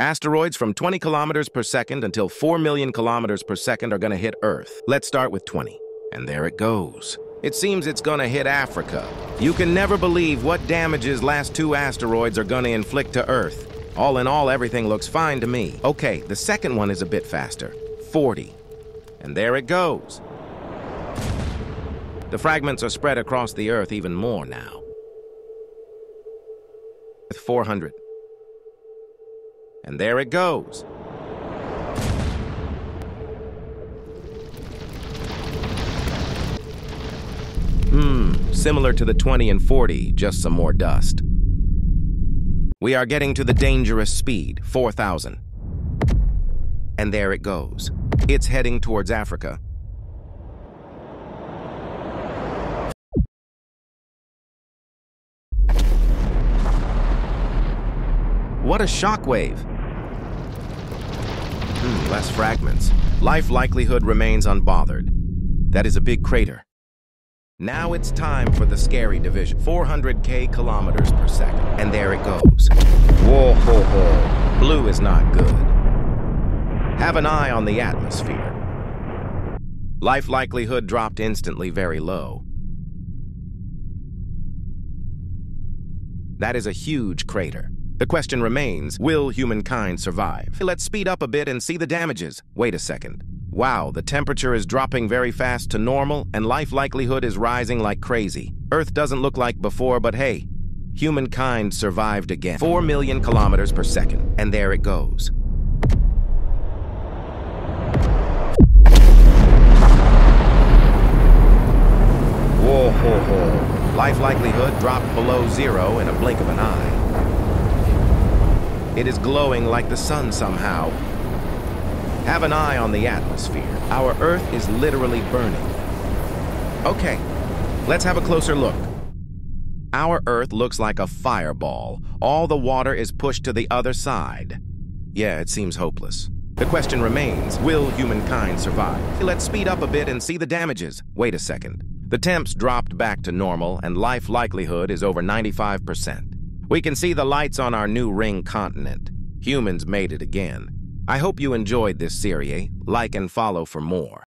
Asteroids from 20 kilometers per second until 4 million kilometers per second are going to hit Earth. Let's start with 20. And there it goes. It seems it's going to hit Africa. You can never believe what damages last two asteroids are going to inflict to Earth. All in all, everything looks fine to me. Okay, the second one is a bit faster. 40. And there it goes. The fragments are spread across the Earth even more now. With 400. And there it goes. Hmm, similar to the 20 and 40, just some more dust. We are getting to the dangerous speed, 4,000. And there it goes. It's heading towards Africa. What a shockwave! Less fragments. Life likelihood remains unbothered. That is a big crater. Now it's time for the scary division. 400k kilometers per second. And there it goes. Whoa, ho, ho. Blue is not good. Have an eye on the atmosphere. Life likelihood dropped instantly very low. That is a huge crater. The question remains, will humankind survive? Let's speed up a bit and see the damages. Wait a second. Wow, the temperature is dropping very fast to normal and life likelihood is rising like crazy. Earth doesn't look like before, but hey, humankind survived again. Four million kilometers per second, and there it goes. Whoa, ho, ho. Life likelihood dropped below zero in a blink of an eye. It is glowing like the sun somehow. Have an eye on the atmosphere. Our Earth is literally burning. Okay, let's have a closer look. Our Earth looks like a fireball. All the water is pushed to the other side. Yeah, it seems hopeless. The question remains, will humankind survive? Let's speed up a bit and see the damages. Wait a second. The temps dropped back to normal and life likelihood is over 95%. We can see the lights on our new ring continent. Humans made it again. I hope you enjoyed this series. Like and follow for more.